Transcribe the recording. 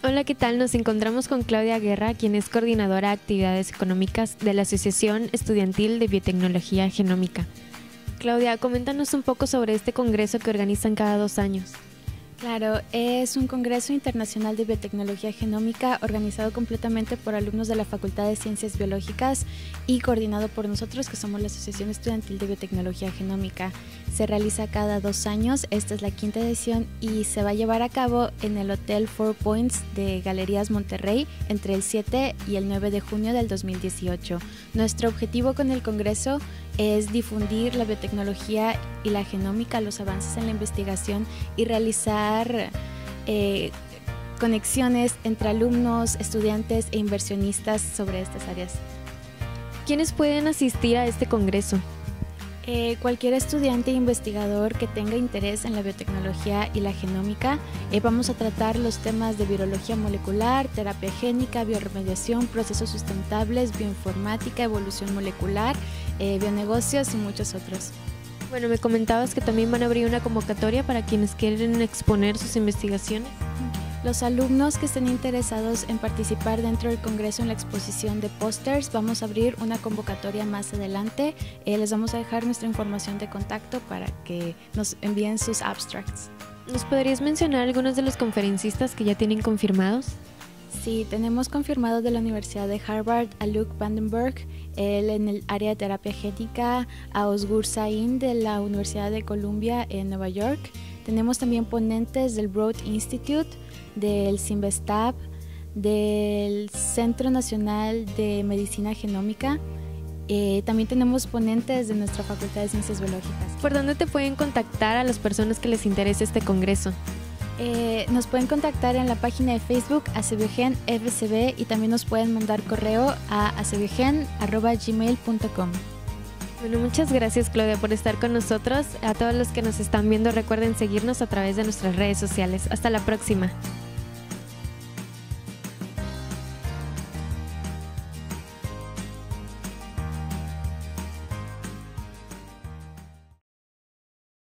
Hola, ¿qué tal? Nos encontramos con Claudia Guerra, quien es coordinadora de actividades económicas de la Asociación Estudiantil de Biotecnología Genómica. Claudia, coméntanos un poco sobre este congreso que organizan cada dos años. Claro, es un Congreso Internacional de Biotecnología Genómica organizado completamente por alumnos de la Facultad de Ciencias Biológicas y coordinado por nosotros, que somos la Asociación Estudiantil de Biotecnología Genómica. Se realiza cada dos años, esta es la quinta edición y se va a llevar a cabo en el Hotel Four Points de Galerías Monterrey entre el 7 y el 9 de junio del 2018. Nuestro objetivo con el Congreso es difundir la biotecnología y la genómica, los avances en la investigación y realizar eh, conexiones entre alumnos, estudiantes e inversionistas sobre estas áreas. ¿Quiénes pueden asistir a este congreso? Eh, cualquier estudiante e investigador que tenga interés en la biotecnología y la genómica, eh, vamos a tratar los temas de virología molecular, terapia génica, bioremediación, procesos sustentables, bioinformática, evolución molecular, eh, bionegocios y muchos otros. Bueno, me comentabas que también van a abrir una convocatoria para quienes quieren exponer sus investigaciones. Los alumnos que estén interesados en participar dentro del Congreso en la exposición de pósters, vamos a abrir una convocatoria más adelante. Eh, les vamos a dejar nuestra información de contacto para que nos envíen sus abstracts. ¿Nos podrías mencionar algunos de los conferencistas que ya tienen confirmados? Sí, tenemos confirmado de la Universidad de Harvard a Luke Vandenberg, él en el área de terapia génica, a Osgur Sain de la Universidad de Columbia en Nueva York. Tenemos también ponentes del Broad Institute, del Simvestab, del Centro Nacional de Medicina Genómica. Eh, también tenemos ponentes de nuestra Facultad de Ciencias Biológicas. ¿Por dónde te pueden contactar a las personas que les interese este congreso? Eh, nos pueden contactar en la página de Facebook ACBGen FCB y también nos pueden mandar correo a acbgen.gmail.com. Bueno, muchas gracias Claudia por estar con nosotros. A todos los que nos están viendo recuerden seguirnos a través de nuestras redes sociales. Hasta la próxima.